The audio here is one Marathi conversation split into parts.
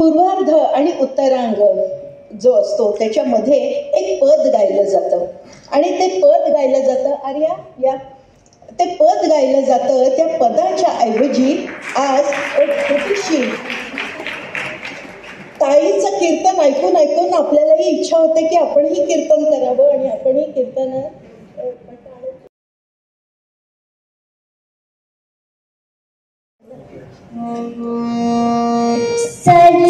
पूर्वार्ध आणि उत्तरांग जो असतो त्याच्यामध्ये एक पद गायलं जातं. आणि ते पद गायलं जातं आर्या या ते पद गायलं जातं त्या पदाच्या ऐवजी आज एक छोटीशी ताईचं कीर्तन ऐकून ऐकून आपल्यालाही इच्छा होते की आपणही कीर्तन करावं आणि आपणही कीर्तन सर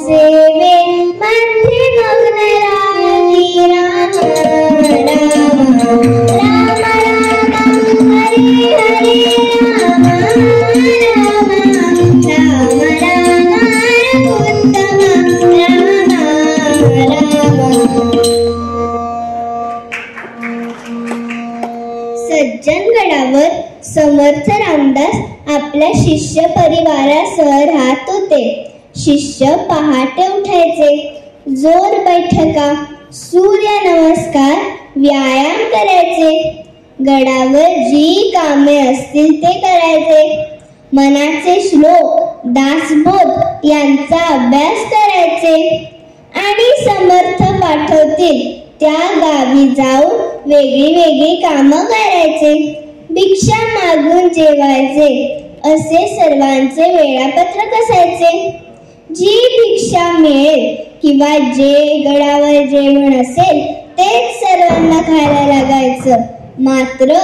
सेवे मध्ये मग्न राही राम राम राम राम हरे हरे राम राम राम राम राम सज्जनगडावर समर्थ रामदास आपल्या शिष्य परिवारासह राहत होते. शिष्य पहाटे उठायचे. जोर बैठका सूर्य नमस्कार व्यायाम करायचे. गडावर जी कामे असतील ते करायचे. मनाचे श्लोक दासबोध यांचा अभ्यास करायचे. आणि समर्थ पाठवतील त्या गावी जाऊन वेगळी वेगळी कामं करायचे. भिक्षा मागून जेवायचे असे सर्वांचे वेळापत्रक असायचे. जी भिक्षा मिळेल किंवा जे गडावर जेवण असेल तेच सर्वांना खायला लागायचं. मात्र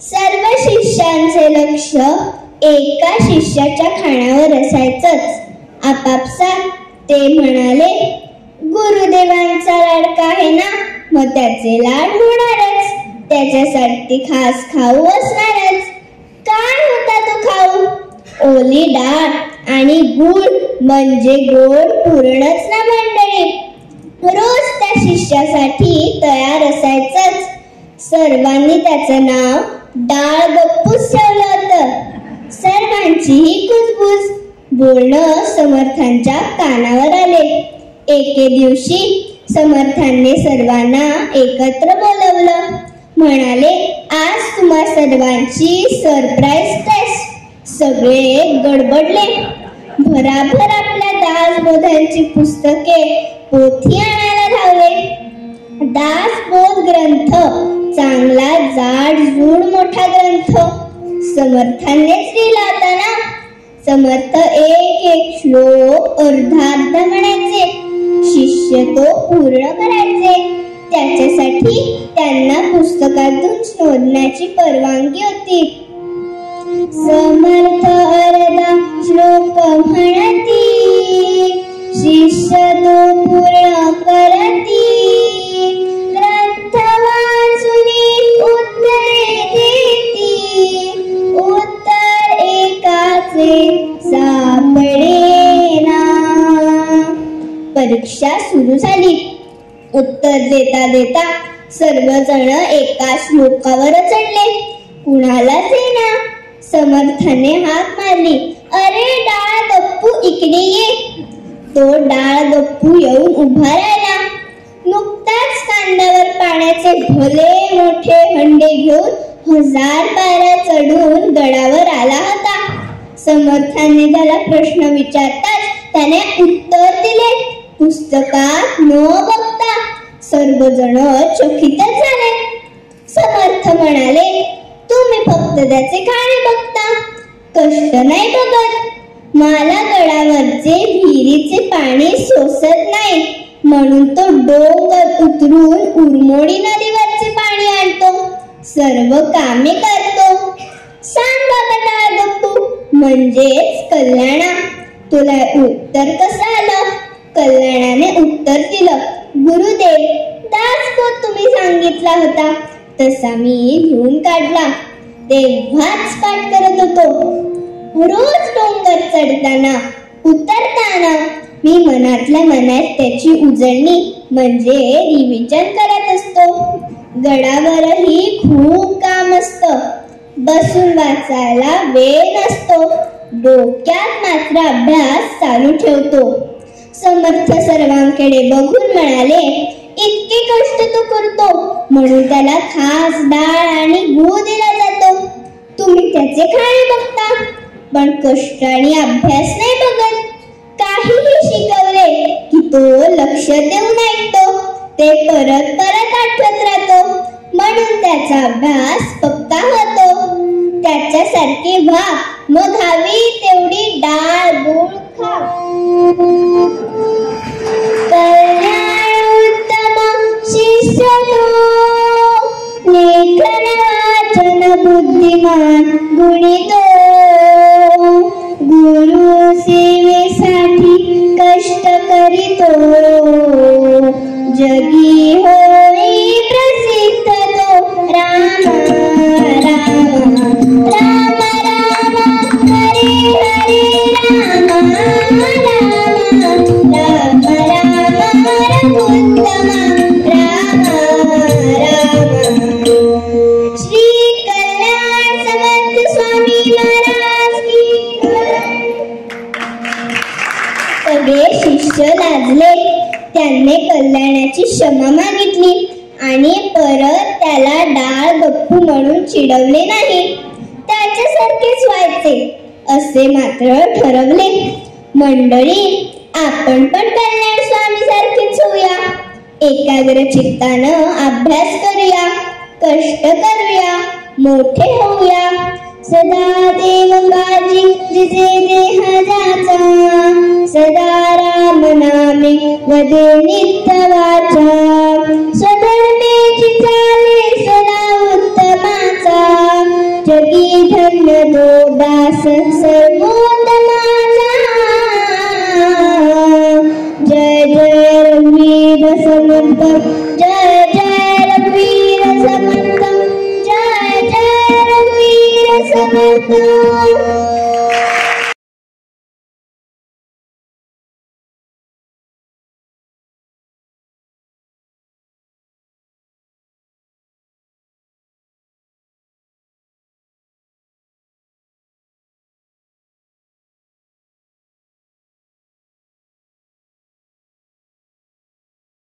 सर्व शिष्यांचे लक्ष एका शिष्याच्या खाण्यावर असायचंच. आपापसात ते म्हणाले गुरुदेवांचा लाडका आहे ना? मग त्याचे लाड होणारच. त्याच्यासाठी खास खाऊ असणारच. काय होता तो खाऊ? ओली डाळ. आणि गुळ म्हणजे गोड पूर्णच ना मंडळी रोज त्या शिष्यासाठी तयार असायचंच. सर्वांनी त्याचं नाव डाळ गप्पूस ठेवलं होतं. सर्वांचीही कुजबुज. बोलणं समर्थांच्या कानावर आले. एके दिवशी समर्थांनी सर्वांना एकत्र बोलवलं. म्हणाले आज तुम्हा सर्वांची सरप्राईज टेस्ट सगळे गडबडले. भराभर आपल्या दासबोधांची पुस्तके पोथी आणायला धावले. दासबोध ग्रंथ चांगला जाड जूड मोठा ग्रंथ. समर्थांनीच लिहिला होता ना समर्थ एक एक श्लोक अर्धा अर्धा म्हणायचे. शिष्य तो पूर्ण करायचे. त्याच्यासाठी त्यांना पुस्तकातून शोधण्याची परवानगी होती. समर्थ अर्धा श्लोक म्हणती. शिष्य तो पूर्ण करती. ग्रंथ वाचुनी उत्तरे देती. उत्तर एकाचे सापडेना. परीक्षा सुरू झाली. उत्तर देता देता सर्वजण एका श्लोकावर चढले. कुणालाच येना समर्थाने हाक मारली. अरे डाळ गप्पू इकडे ये. तो डाळ गप्पू येऊन उभा राहिला. नुकताच कांद्यावर पाण्याचे भले मोठे हंडे घेऊन हजार पायऱ्या चढून गडावर आला होता. समर्थाने त्याला प्रश्न विचारताच त्याने उत्तर दिले. पुस्तकात न बघता सर्वजण चकितच झाले. समर्थ म्हणाले फक्त त्याचे खाणे बघता. कष्ट नाही बघत. मला गळावरचे विहिरीचे पाणी सोसत नाही. म्हणून तो डोंगर उतरून उरमोडी नदीवरचे पाणी आणतो. सर्व कामे करतो. सांग बाबा डाळ म्हणजेच कल्याणा. तुला उत्तर कसं आलं? कल्याणाने उत्तर दिलं. गुरुदेव दासबोध तुम्ही सांगितला होता? तसा मी लिहून काढला. तेव्हाच पाठ करत होतो. रोज डोंगर चढताना उतरताना मी मनातल्या मनात त्याची उजळणी म्हणजे रिव्हिजन करत असतो. गडावरही खूप काम असतं. बसून वाचायला वेळ नसतो. डोक्यात मात्र अभ्यास चालू ठेवतो. समर्थ सर्वांकडे बघून म्हणाले इतके कष्ट तो करतो. म्हणून त्याला खास डाळ आणि गूळ दिला जातो. तुम्ही त्याचे खाणे बघता पण कष्ट आणि अभ्यास नाही बघत. काहीही शिकवले की तो लक्ष देऊन ऐकतो. ते परत परत आठवत राहतो. म्हणून त्याचा अभ्यास पक्का होतो. त्याच्यासारखे व्हा मग हवी तेवढी डाळ गुळ खा. कल्याण उत्तम शिष्य तो लेखन बुद्धिमान गुणी तो गुरु सेवेसाठी कष्ट करीतो. जगी हो सगळे शिष्य लाजले. त्यांनी कल्याणाची क्षमा मागितली आणि परत त्याला डाळ गप्पू म्हणून चिडवले नाही. त्याच्यासारखेच व्हायचे असे मात्र ठरवले. मंडळी आपण पण कल्याण स्वामी सारखेच होऊया. एकाग्र चित्तानं अभ्यास करूया कष्ट करूया मोठे होऊया. सदा देव काळजी जिजे देह जाचा सदा राम नामे वदे नित्य वाचा स्वधर्मेची चाले सदा उत्तमाचा. जगी धन्य तो दास सर्वोत्तमाचा. जय जय रघुवीर समर्थ समर्थ